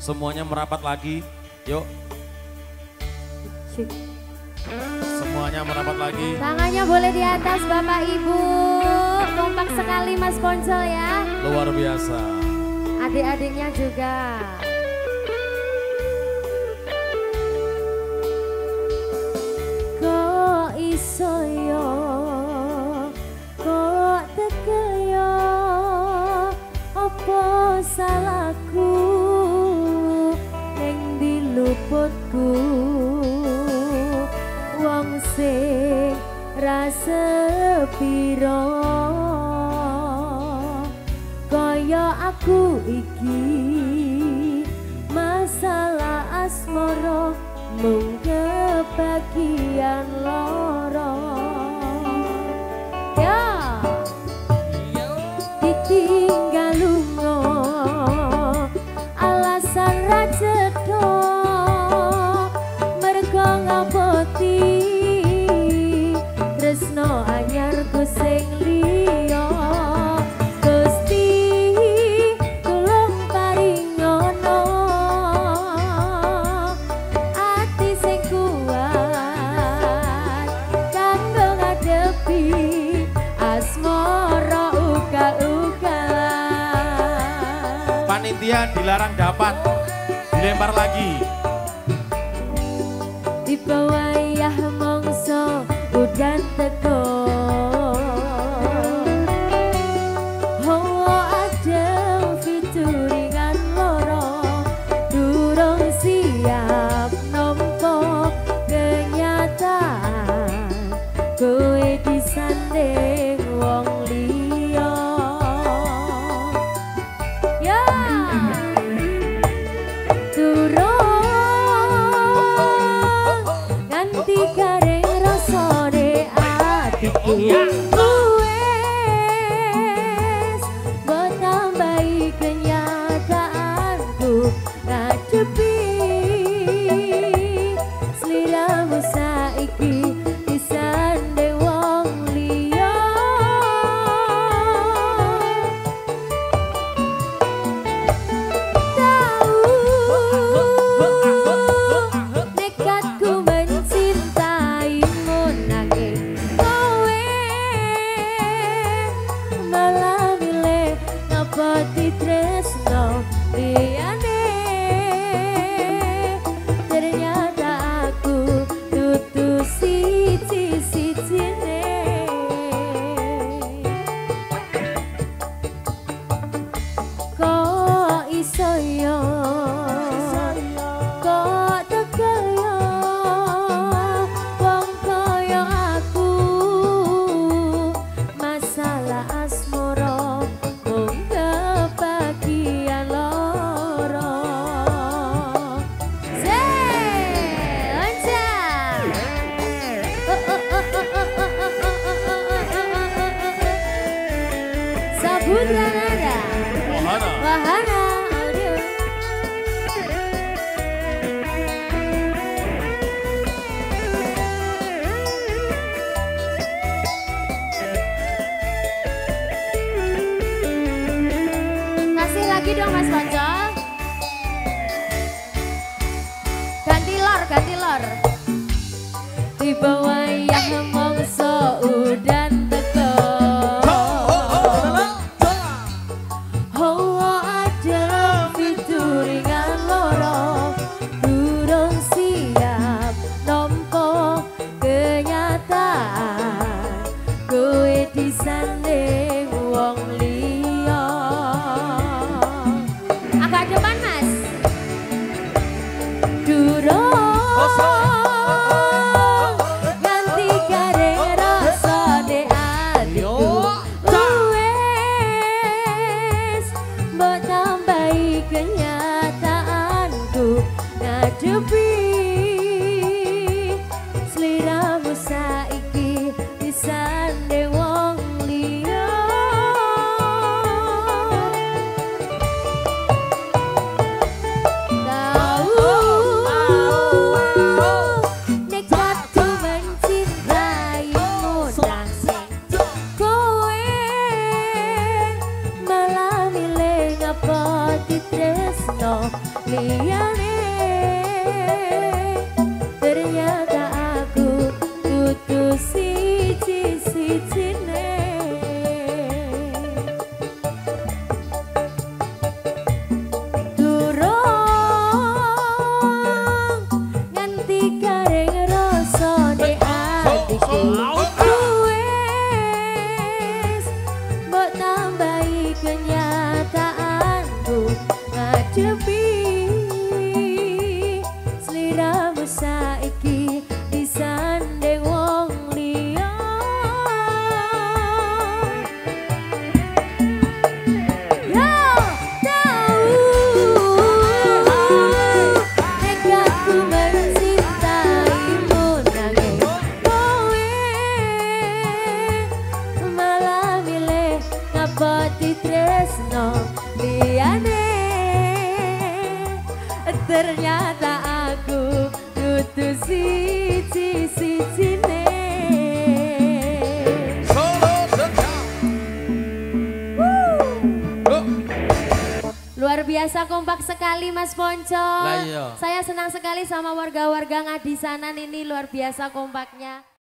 Semuanya merapat lagi. Yuk. Semuanya merapat lagi. Tangannya boleh di atas Bapak Ibu. Kompak sekali Mas Ponsel ya. Luar biasa. Adik-adiknya juga. Diluputku Wong sing piro Kaya aku iki Masalah asmoro Mung Panitia dilarang dapat. Dilempar lagi. di wayah Yeah. Lagi dong Mas Pancol Ganti lor, ganti lor. Di bawah yang mongso udan kenyataanku Ngadepi. Sliramu saiki disanding wong liya. Tahu Nekatku mencintaimu nanging kowe malah milih ngapa ditresno liya saiki disandeng wong liya. Yo mencintaimu tresno liyane ternyata aku dudu siji sijine Solo. Luar biasa kompak sekali Mas Ponco. Iya. Saya senang sekali sama warga-warga ngadisanan ini luar biasa kompaknya.